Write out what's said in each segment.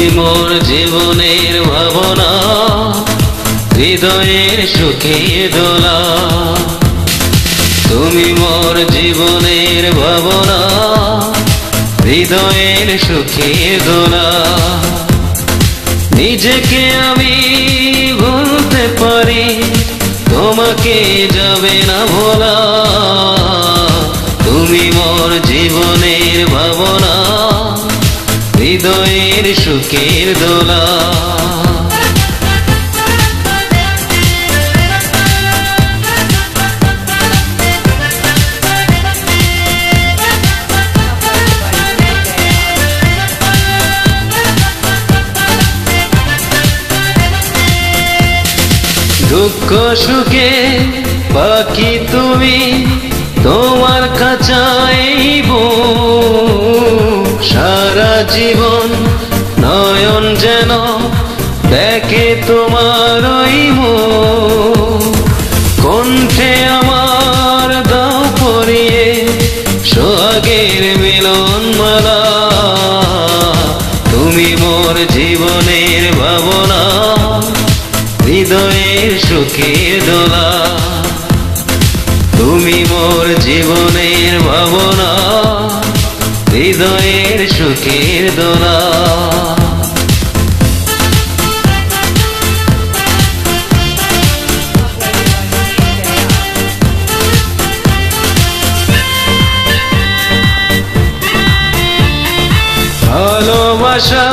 তুমি মোর জীবনের ভাবনা, হৃদয়ের সুখে দোলা। তুমি মোর জীবনের ভাবনা, হৃদয়ের সুখে দোলা। নিজেকে আমি বলতে পারি, তোমাকে যাবে না ভোলা। তুমি মোর জীবনের ভাবনা হৃদয়ের সুখের দোলা। দুঃখ সুখে বাকি তুমি তোমার কাছাইব সারা জীবন দেখে তোমার ওই। কণ্ঠে আমার দাও পরিয়ে, সোহাগের মিলন মালা। তুমি মোর জীবনের ভাবনা, হৃদয়ের সুখের দোলা। তুমি মোর জীবনের ভাবনা, হৃদয়ের সুখের দোলা। ভালোবাসা,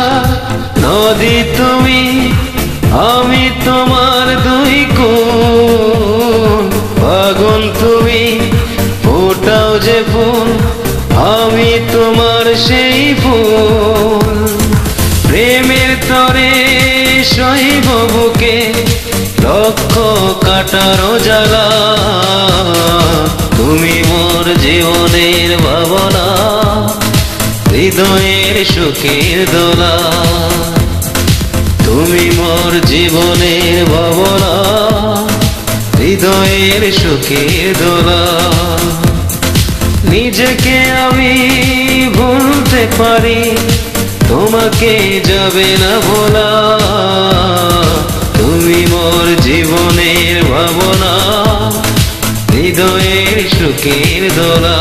নদী তুমি, আমি তোমার দুই কোন তুমি, ফোটাও যে ফুল, আমি তোমার সেই ফুল। প্রেমের তরে সহিব বুকে, লক্ষ কাটার জ্বালা। তুমি মোর জীবনের ভাবনা হৃদয়ের সুখের দোলা। তুমি মোর জীবনের ভাবনা, হৃদয়ের সুখের দোলা। নিজেকে আমি ভুলতে পারি, তোমাকে যাবে না ভোলা। তুমি মোর জীবনের ভাবনা, হৃদয়ের সুখের দোলা।